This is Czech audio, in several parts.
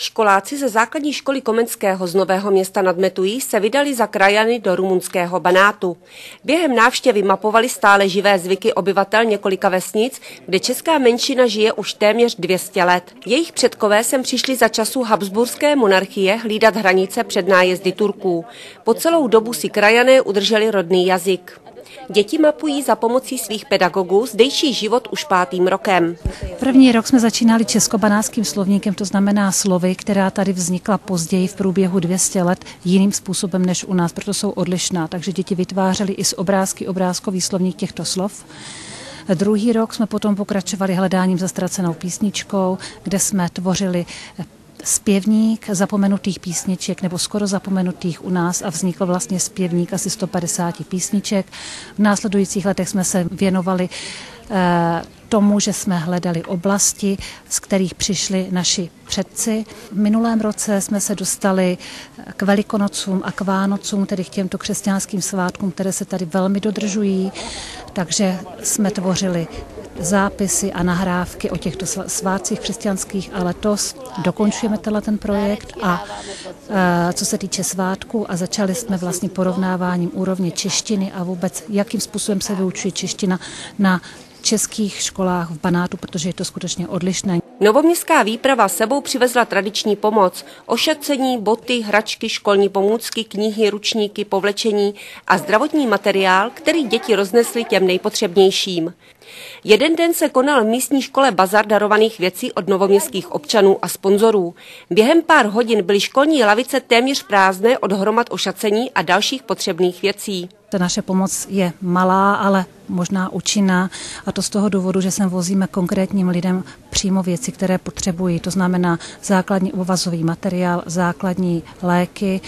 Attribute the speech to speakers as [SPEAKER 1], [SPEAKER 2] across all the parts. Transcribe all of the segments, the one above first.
[SPEAKER 1] Školáci ze základní školy Komenského z Nového města nad Metují se vydali za krajany do rumunského Banátu. Během návštěvy mapovali stále živé zvyky obyvatel několika vesnic, kde česká menšina žije už téměř 200 let. Jejich předkové sem přišli za času Habsburské monarchie hlídat hranice před nájezdy Turků. Po celou dobu si krajané udrželi rodný jazyk. Děti mapují za pomocí svých pedagogů zdejší život už pátým rokem.
[SPEAKER 2] První rok jsme začínali českobanáským slovníkem, to znamená slovy, která tady vznikla později v průběhu 200 let jiným způsobem než u nás, proto jsou odlišná. Takže děti vytvářely i z obrázky obrázkový slovník těchto slov. Druhý rok jsme potom pokračovali hledáním za ztracenou písničkou, kde jsme tvořili zpěvník zapomenutých písniček nebo skoro zapomenutých u nás a vznikl vlastně zpěvník asi 150 písniček. V následujících letech jsme se věnovali eh, tomu, že jsme hledali oblasti, z kterých přišli naši předci. V minulém roce jsme se dostali k Velikonocům a k Vánocům, tedy k těmto křesťanským svátkům, které se tady velmi dodržují, takže jsme tvořili zápisy a nahrávky o těchto svátcích křesťanských a letos dokončujeme tenhle ten projekt a e, co se týče svátku a začali jsme vlastně porovnáváním úrovně češtiny a vůbec jakým způsobem se vyučuje čeština na českých školách v Banátu, protože je to skutečně odlišné.
[SPEAKER 1] Novoměstská výprava sebou přivezla tradiční pomoc, ošacení, boty, hračky, školní pomůcky, knihy, ručníky, povlečení a zdravotní materiál, který děti roznesly těm nejpotřebnějším. Jeden den se konal v místní škole bazar darovaných věcí od novoměstských občanů a sponzorů. Během pár hodin byly školní lavice téměř prázdné od hromad ošacení a dalších potřebných věcí.
[SPEAKER 2] Ta naše pomoc je malá, ale možná účinná a to z toho důvodu, že sem vozíme konkrétním lidem přímo věci, které potřebují. To znamená základní uvazový materiál, základní léky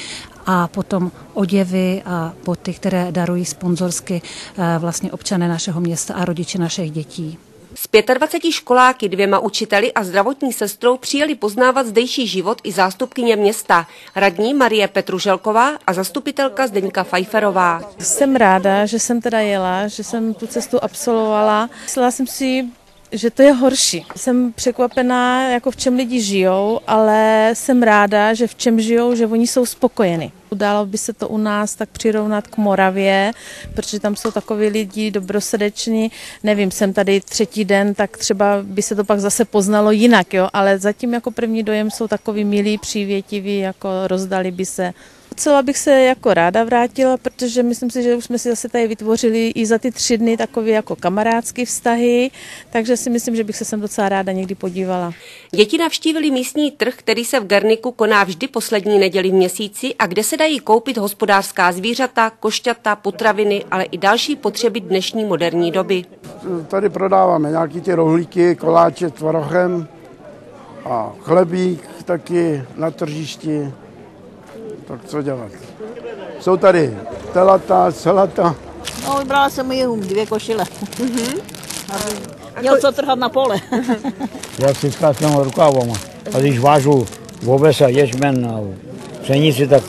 [SPEAKER 2] a potom oděvy a boty, které darují sponzorsky eh, vlastně občané našeho města a rodiče našich dětí.
[SPEAKER 1] Z 25 školáky, dvěma učiteli a zdravotní sestrou přijeli poznávat zdejší život i zástupkyně města, radní Marie Petruželková a zastupitelka Zdeňka Fajferová.
[SPEAKER 3] Jsem ráda, že jsem teda jela, že jsem tu cestu absolvovala. Myslela jsem si, že to je horší. Jsem překvapená, jako v čem lidi žijou, ale jsem ráda, že v čem žijou, že oni jsou spokojeni. Dalo by se to u nás tak přirovnat k Moravě, protože tam jsou takový lidi dobrosrdeční. Nevím, jsem tady třetí den, tak třeba by se to pak zase poznalo jinak, jo? ale zatím jako první dojem jsou takový milí, přívětiví, jako rozdali by se Docela bych se jako ráda vrátila, protože myslím si, že už jsme si zase tady vytvořili i za ty tři dny takové jako kamarádské vztahy, takže si myslím, že bych se sem docela ráda někdy podívala.
[SPEAKER 1] Děti navštívili místní trh, který se v Garniku koná vždy poslední neděli v měsíci a kde se dají koupit hospodářská zvířata, košťata, potraviny, ale i další potřeby dnešní moderní doby.
[SPEAKER 4] Tady prodáváme nějaký ty rohlíky, koláče s tvorochem a chlebík taky na tržišti tak co dělat? Jsou tady telata, salata.
[SPEAKER 5] No, vybrala jsem jim dvě košile. Mm-hmm. Měl co trhat na pole.
[SPEAKER 6] Já si zkrátkám rukávama. A když vážu oves a ječmen a pšenici, tak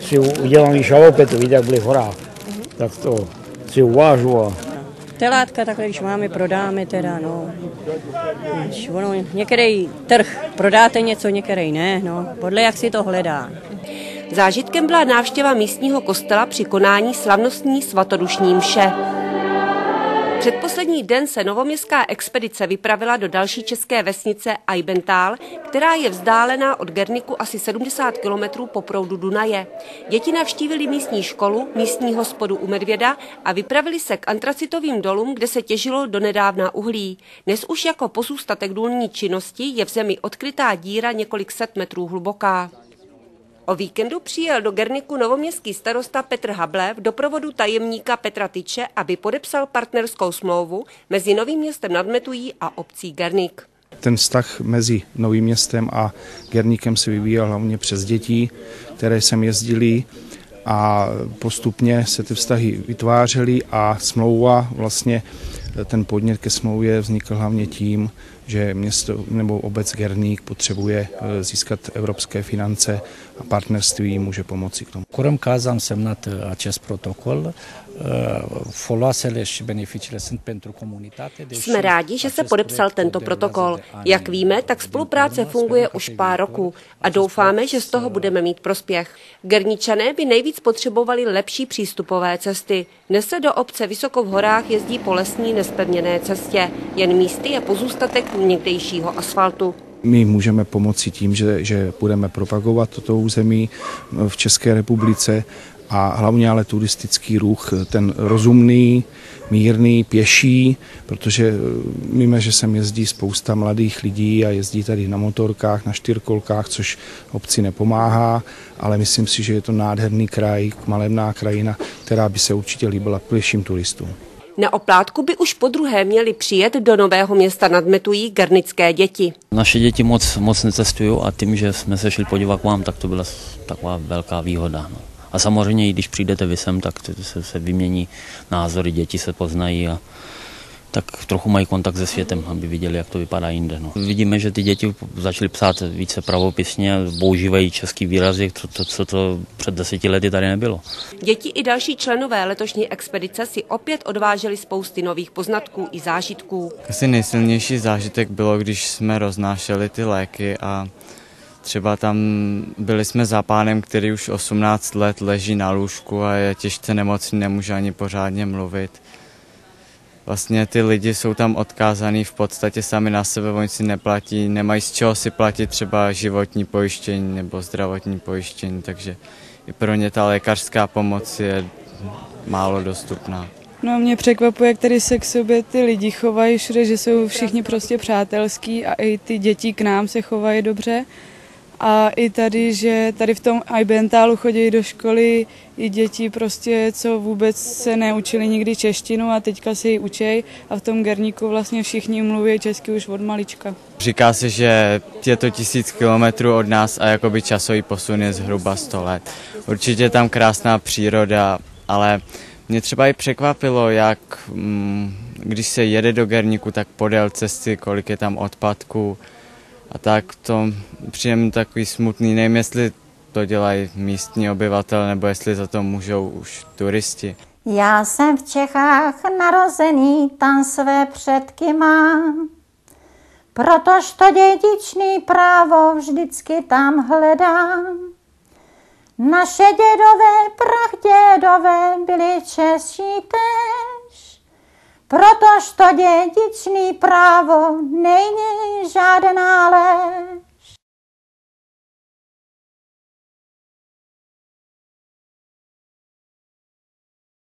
[SPEAKER 6] si udělám i šalopetu, víte, jak byly v horách. Tak to si uvážu a
[SPEAKER 7] Telátka takhle, když máme, prodáme teda, no. Ono, některý trh prodáte něco, některý ne, no. Podle jak si to hledá.
[SPEAKER 1] Zážitkem byla návštěva místního kostela při konání slavnostní svatodušní mše. Předposlední den se novoměstská expedice vypravila do další české vesnice Ajbentál, která je vzdálená od Gerniku asi 70 kilometrů po proudu Dunaje. Děti navštívili místní školu, místní hospodu u Medvěda a vypravili se k antracitovým dolům, kde se těžilo donedávna uhlí. Dnes už jako pozůstatek důlní činnosti je v zemi odkrytá díra několik set metrů hluboká. O víkendu přijel do Gerniku novoměstský starosta Petr Hable v doprovodu tajemníka Petra Tyče, aby podepsal partnerskou smlouvu mezi Novým městem Nadmetují a obcí Gernik.
[SPEAKER 8] Ten vztah mezi Novým městem a Gerníkem se vyvíjel hlavně přes dětí, které sem jezdili a postupně se ty vztahy vytvářely a smlouva vlastně ten podnět ke smlouvě vznikl hlavně tím, že město nebo obec Gerník potřebuje získat evropské finance a partnerství může pomoci k tomu.
[SPEAKER 9] Curând caz am semnat acest protocol foloasele și beneficiile sunt pentru comunitate.
[SPEAKER 1] Jsme rádi, že se podepsal tento protokol. Jak víme, tak spolupráce funguje už pár roků a doufáme, že z toho budeme mít prospěch. Gerničané by nejvíc potřebovali lepší přístupové cesty. Dnes se do obce vysoko v horách jezdí po lesní nespevněné cestě. Jen místy je pozůstatek někdejšího asfaltu.
[SPEAKER 8] My můžeme pomoci tím, že, že budeme propagovat toto území v České republice a hlavně ale turistický ruch, ten rozumný, mírný, pěší, protože víme, že sem jezdí spousta mladých lidí a jezdí tady na motorkách, na čtyřkolkách, což obci nepomáhá, ale myslím si, že je to nádherný kraj, malebná krajina, která by se určitě líbila pěším turistům.
[SPEAKER 1] Na oplátku by už po druhé měli přijet do Nového města nad Metují gernické děti.
[SPEAKER 10] Naše děti moc, moc necestují a tím, že jsme se šli podívat k vám, tak to byla taková velká výhoda. No. A samozřejmě, i když přijdete vy sem, tak se, se vymění názory, děti se poznají a tak trochu mají kontakt se světem, aby viděli, jak to vypadá jinde. No. Vidíme, že ty děti začaly psát více pravopisně, používají český výrazy, to, to, co to před deseti lety tady nebylo.
[SPEAKER 1] Děti i další členové letošní expedice si opět odváželi spousty nových poznatků i zážitků.
[SPEAKER 11] Asi nejsilnější zážitek bylo, když jsme roznášeli ty léky a Třeba tam byli jsme za pánem, který už 18 let leží na lůžku a je těžce nemocný, nemůže ani pořádně mluvit. Vlastně ty lidi jsou tam odkázaný v podstatě sami na sebe, oni si neplatí, nemají z čeho si platit třeba životní pojištění nebo zdravotní pojištění, takže i pro ně ta lékařská pomoc je málo dostupná.
[SPEAKER 12] No mě překvapuje, jak tady se k sobě ty lidi chovají všude, že jsou všichni prostě přátelský a i ty děti k nám se chovají dobře. A i tady, že tady v tom Ibentálu chodí do školy i děti prostě, co vůbec se neučili nikdy češtinu a teďka se ji učej a v tom Gerníku vlastně všichni mluví česky už od malička.
[SPEAKER 11] Říká se, že je to tisíc kilometrů od nás a jakoby časový posun je zhruba 100 let. Určitě tam krásná příroda, ale mě třeba i překvapilo, jak mm, když se jede do Gerníku, tak podél cesty, kolik je tam odpadků, a tak to přijím takový smutný. Nevím, jestli to dělají místní obyvatel, nebo jestli za to můžou už turisti.
[SPEAKER 13] Já jsem v Čechách narozený, tam své předky mám. Protož to dědičný právo vždycky tam hledám. Naše dědové, pradědové byli čeští. Protož to dědičný právo není žádná lež.